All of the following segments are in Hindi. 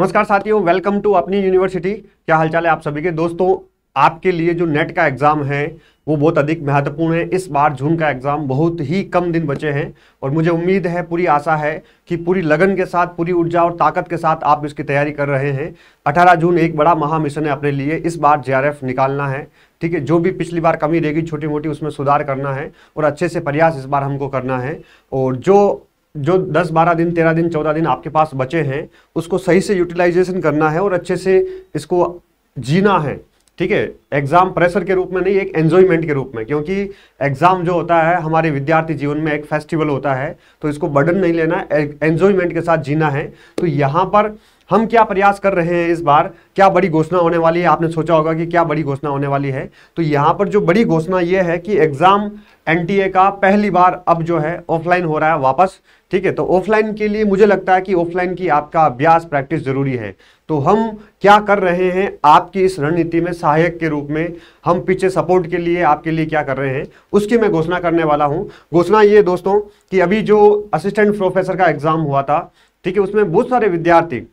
नमस्कार साथियों वेलकम टू अपनी यूनिवर्सिटी क्या हालचाल है आप सभी के? दोस्तों, आपके लिए जो नेट का एग्ज़ाम है, वो बहुत अधिक महत्वपूर्ण है। इस बार जून का एग्ज़ाम बहुत ही कम दिन बचे हैं और मुझे उम्मीद है, पूरी आशा है कि पूरी लगन के साथ, पूरी ऊर्जा और ताकत के साथ आप इसकी तैयारी कर रहे हैं। 18 जून एक बड़ा महा मिशन है अपने लिए। इस बार जेआरएफ निकालना है, ठीक है? जो भी पिछली बार कमी रहेगी छोटी मोटी उसमें सुधार करना है और अच्छे से प्रयास इस बार हमको करना है। और जो जो 10 12 दिन 13 दिन 14 दिन आपके पास बचे हैं, उसको सही से यूटिलाइजेशन करना है और अच्छे से इसको जीना है। ठीक है? एग्ज़ाम प्रेशर के रूप में नहीं, एक एन्जॉयमेंट के रूप में, क्योंकि एग्ज़ाम जो होता है, हमारे विद्यार्थी जीवन में एक फेस्टिवल होता है तो इसको बर्डन नहीं लेना है एन्जॉयमेंट के साथ जीना है। तो यहाँ पर हम क्या प्रयास कर रहे हैं इस बार? क्या बड़ी घोषणा होने वाली है? आपने सोचा होगा कि क्या बड़ी घोषणा होने वाली है। तो यहाँ पर जो बड़ी घोषणा ये है कि एग्ज़ाम एनटीए का पहली बार अब जो है ऑफलाइन हो रहा है वापस, ठीक है? तो ऑफलाइन के लिए मुझे लगता है कि ऑफलाइन की आपका अभ्यास प्रैक्टिस ज़रूरी है। तो हम क्या कर रहे हैं? आपकी इस रणनीति में सहायक के रूप में हम पीछे सपोर्ट के लिए आपके लिए क्या कर रहे हैं, उसकी मैं घोषणा करने वाला हूँ। घोषणा ये दोस्तों कि अभी जो असिस्टेंट प्रोफेसर का एग्ज़ाम हुआ था, ठीक है? उसमें बहुत सारे विद्यार्थी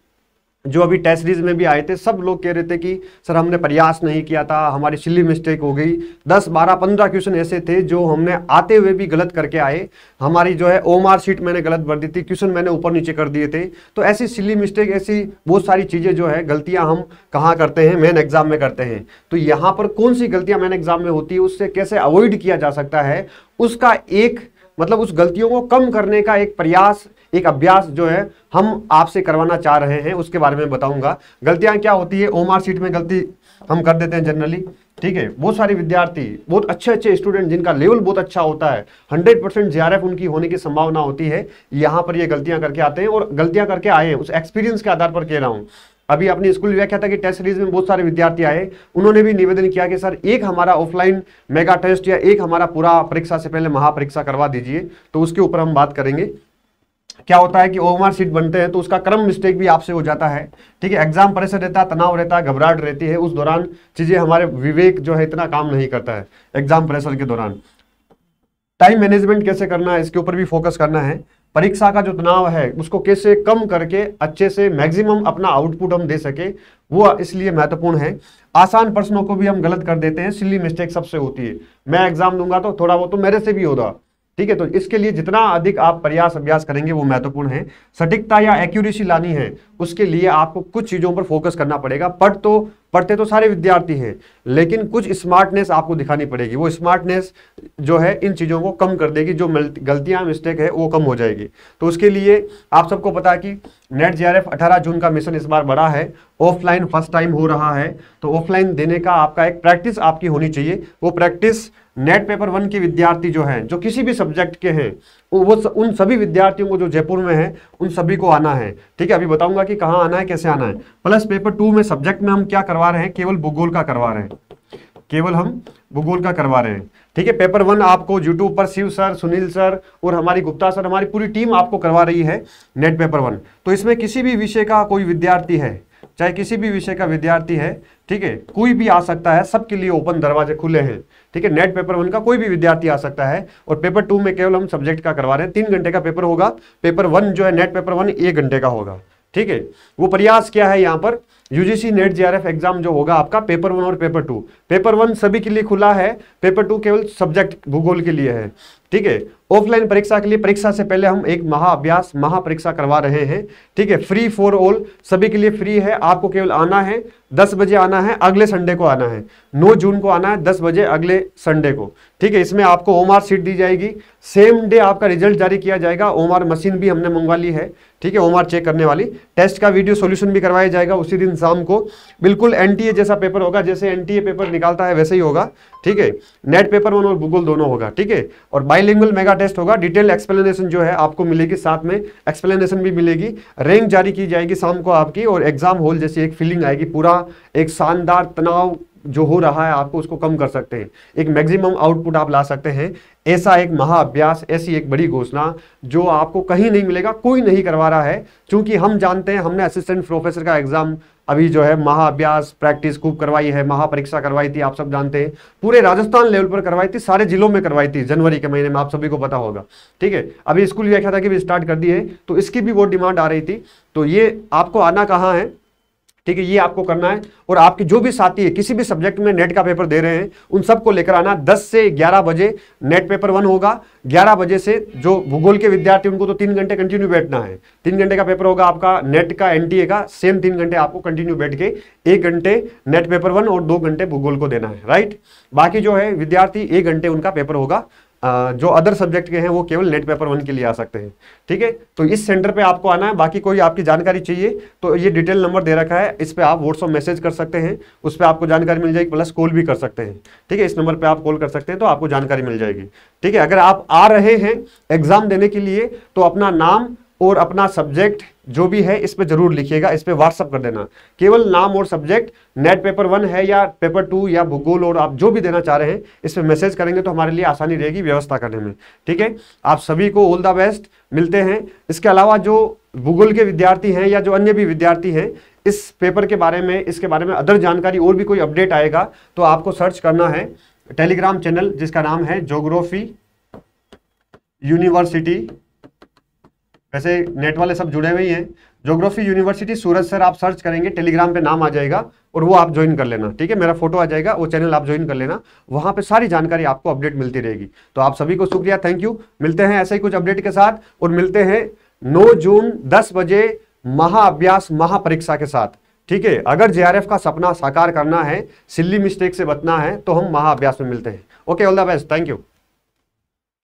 जो अभी टेस्ट सीरीज़ में भी आए थे, सब लोग कह रहे थे कि, सर, हमने प्रयास नहीं किया था, हमारी सिली मिस्टेक हो गई। 10 12 15 क्वेश्चन ऐसे थे जो हमने आते हुए भी गलत करके आए। हमारी जो है ओमार शीट मैंने गलत भर दी थी क्वेश्चन मैंने ऊपर नीचे कर दिए थे। तो ऐसी सिली मिस्टेक ऐसी बहुत सारी चीज़ें जो है, गलतियाँ हम कहाँ करते हैं? मेन एग्ज़ाम में करते हैं। तो यहाँ पर कौन सी गलतियाँ मेन एग्ज़ाम में होती है, उससे कैसे अवॉइड किया जा सकता है? उसका एक मतलब उस गलतियों को कम करने का एक प्रयास एक अभ्यास जो है, हम आपसे करवाना चाह रहे हैं, उसके बारे में बताऊँगा। गलतियाँ क्या होती है? ओमार सीट में गलती हम कर देते हैं जनरली ठीक है? बहुत सारे विद्यार्थी, बहुत अच्छे अच्छे स्टूडेंट जिनका लेवल बहुत अच्छा होता है हंड्रेड परसेंट जे उनकी होने की संभावना होती है, यहाँ पर ये गलतियाँ करके आते हैं और गलतियाँ करके आए हैं, उस एक्सपीरियंस के आधार पर कह रहा हूँ। अभी अपनी स्कूल व्याख्या था कि टेस्ट सीरीज़ में बहुत सारे विद्यार्थी आए, उन्होंने भी निवेदन किया कि, सर, एक हमारा ऑफलाइन मेगा टेस्ट या एक हमारा पूरा परीक्षा से पहले महापरीक्षा करवा दीजिए तो उसके ऊपर हम बात करेंगे। क्या होता है कि ओवरमार सीट बनते हैं तो उसका क्रम मिस्टेक भी आपसे हो जाता है। ठीक है एग्ज़ाम प्रेशर रहता है तनाव रहता है घबराहट रहती है, उस दौरान चीज़ें हमारे विवेक जो है इतना काम नहीं करता है एग्ज़ाम प्रेशर के दौरान। टाइम मैनेजमेंट कैसे करना है, इसके ऊपर भी फोकस करना है। परीक्षा का जो तनाव है, उसको कैसे कम करके अच्छे से मैक्सिमम अपना आउटपुट हम दे सके, वो इसलिए महत्वपूर्ण है। आसान प्रश्नों को भी हम गलत कर देते हैं सिली मिस्टेक सबसे होती है। मैं एग्ज़ाम दूँगा तो थोड़ा वो तो मेरे से भी होगा। ठीक है तो इसके लिए जितना अधिक आप प्रयास अभ्यास करेंगे, वो महत्वपूर्ण है। सटीकता या एक्यूरेसी लानी है, उसके लिए आपको कुछ चीज़ों पर फोकस करना पड़ेगा। पढ़ तो पढ़ते तो सारे विद्यार्थी हैं, लेकिन कुछ स्मार्टनेस आपको दिखानी पड़ेगी। वो स्मार्टनेस जो है, इन चीज़ों को कम कर देगी। जो गलतियाँ मिस्टेक है, वो कम हो जाएगी। तो उसके लिए आप सबको पता है कि नेट जी आर जून का मिशन इस बार बड़ा है ऑफलाइन फ़र्स्ट टाइम हो रहा है तो ऑफलाइन देने का आपका एक प्रैक्टिस आपकी होनी चाहिए। वो प्रैक्टिस नेट पेपर वन के विद्यार्थी जो हैं, जो किसी भी सब्जेक्ट के हैं, वो उन सभी विद्यार्थियों को जो जयपुर में है, उन सभी को आना है। ठीक है, अभी बताऊँगा कि कहाँ आना है, कैसे आना है। प्लस पेपर टू में सब्जेक्ट में हम क्या करवा रहे हैं, केवल भूगोल का करवा रहे हैं। केवल हम भूगोल का करवा रहे हैं। ठीक है, पेपर वन आपको यूट्यूब पर शिव सर, सुनील सर और हमारी गुप्ता सर, हमारी पूरी टीम आपको करवा रही है नेट पेपर वन। तो इसमें किसी भी विषय का कोई विद्यार्थी है चाहे किसी भी विषय का विद्यार्थी है, ठीक है, कोई भी आ सकता है, सबके लिए ओपन दरवाजे खुले हैं, ठीक है नेट पेपर वन का कोई भी विद्यार्थी आ सकता है और पेपर टू में केवल हम सब्जेक्ट का करवा रहे हैं, तीन घंटे का पेपर होगा पेपर वन जो है नेट पेपर वन एक घंटे का होगा, ठीक है, वो प्रयास क्या है यहाँ पर यूजीसी नेट जीआरएफ एग्ज़ाम जो होगा आपका पेपर वन और पेपर टू पेपर वन सभी के लिए खुला है पेपर टू केवल सब्जेक्ट भूगोल के लिए है ठीक है? ऑफलाइन परीक्षा के लिए परीक्षा से पहले हम एक महाअभ्यास, महापरीक्षा करवा रहे हैं। ठीक है? फ्री फॉर ऑल सभी के लिए फ्री है। आपको केवल आना है, दस बजे आना है, अगले संडे को आना है। नौ जून को आना है, दस बजे अगले संडे को। ठीक है? इसमें आपको ओमार सीट दी जाएगी। सेम डे आपका रिज़ल्ट जारी किया जाएगा। ओमार मशीन भी हमने मंगवा ली है। ठीक है? ओमार चेक करने वाली। टेस्ट का वीडियो सोल्यूशन भी करवाया जाएगा उसी दिन शाम को। बिल्कुल एनटीए जैसा पेपर होगा, जैसे एनटीए पेपर निकालता है, वैसे ही होगा, ठीक है? नेट पेपर वन और गूगल दोनों होगा, ठीक है? और बाइलिंगुअल मेगा टेस्ट होगा डिटेल एक्सप्लेनेशन जो है, आपको मिलेगी साथ में एक्सप्लेनेशन भी मिलेगी रैंक जारी की जाएगी शाम को आपकी, और एग्ज़ाम हॉल जैसी एक फीलिंग आएगी, पूरा एक शानदार, तनाव जो हो रहा है आपको उसको कम कर सकते हैं। एक मैक्सिमम आउटपुट आप ला सकते हैं। ऐसा एक महाअभ्यास, ऐसी एक बड़ी घोषणा जो आपको कहीं नहीं मिलेगा, कोई नहीं करवा रहा है। क्योंकि हम जानते हैं, हमने असिस्टेंट प्रोफेसर का एग्ज़ाम अभी जो है महाअभ्यास प्रैक्टिस खूब करवाई है, महापरीक्षा करवाई थी, आप सब जानते हैं। पूरे राजस्थान लेवल पर करवाई थी, सारे जिलों में करवाई थी, जनवरी के महीने में, आप सभी को पता होगा। ठीक है? अभी स्कूल व्याख्या था कि भी स्टार्ट कर दी है तो इसकी भी वो डिमांड आ रही थी। तो ये आपको आना कहाँ है? ठीक है, ये आपको करना है। और आपके जो भी साथी है, किसी भी सब्जेक्ट में नेट का पेपर दे रहे हैं, उन सबको लेकर आना। 10 से 11 बजे नेट पेपर वन होगा। 11 बजे से जो भूगोल के विद्यार्थी उनको तो तीन घंटे कंटिन्यू बैठना है। तीन घंटे का पेपर होगा आपका नेट का एनटीए का सेम तीन घंटे आपको कंटिन्यू बैठ के एक घंटे नेट पेपर वन और दो घंटे भूगोल को देना है। राइट बाकी जो है, विद्यार्थी, एक घंटे उनका पेपर होगा। जो अदर सब्जेक्ट के हैं, वो केवल नेट पेपर वन के लिए आ सकते हैं। ठीक है? तो इस सेंटर पे आपको आना है। बाकी कोई आपकी जानकारी चाहिए तो ये डिटेल नंबर दे रखा है। इस पर आप व्हाट्सअप मैसेज कर सकते हैं। उस पर आपको जानकारी मिल जाएगी प्लस कॉल भी कर सकते हैं। ठीक है? इस नंबर पर आप कॉल कर सकते हैं तो आपको जानकारी मिल जाएगी। ठीक है? अगर आप आ रहे हैं एग्ज़ाम देने के लिए तो अपना नाम और अपना सब्जेक्ट जो भी है, इस पर ज़रूर लिखिएगा, इस पर व्हाट्सअप कर देना। केवल नाम और सब्जेक्ट नेट पेपर वन है या पेपर टू या भूगोल और आप जो भी देना चाह रहे हैं, इस पर मैसेज करेंगे तो हमारे लिए आसानी रहेगी व्यवस्था करने में। ठीक है? आप सभी को ऑल द बेस्ट मिलते हैं। इसके अलावा जो भूगोल के विद्यार्थी हैं या जो अन्य भी विद्यार्थी हैं, इस पेपर के बारे में, इसके बारे में अदर जानकारी और भी कोई अपडेट आएगा तो आपको सर्च करना है टेलीग्राम चैनल जिसका नाम है जोग्राफी यूनिवर्सिटी वैसे नेट वाले सब जुड़े हुए ही जोग्राफी यूनिवर्सिटी सूरज सर, आप सर्च करेंगे टेलीग्राम पे नाम आ जाएगा और वो आप ज्वाइन कर लेना, ठीक है? मेरा फ़ोटो आ जाएगा, वो चैनल आप ज्वाइन कर लेना। वहाँ पे सारी जानकारी आपको अपडेट मिलती रहेगी। तो आप सभी को शुक्रिया थैंक यू मिलते हैं ऐसे ही कुछ अपडेट के साथ और मिलते हैं नौ जून दस बजे महाअभ्यास, महापरीक्षा के साथ, ठीक है? अगर जेआरएफ का सपना साकार करना है सिल्ली मिस्टेक से बचना है तो हम महाअभ्यास में मिलते हैं। Okay all the best thank you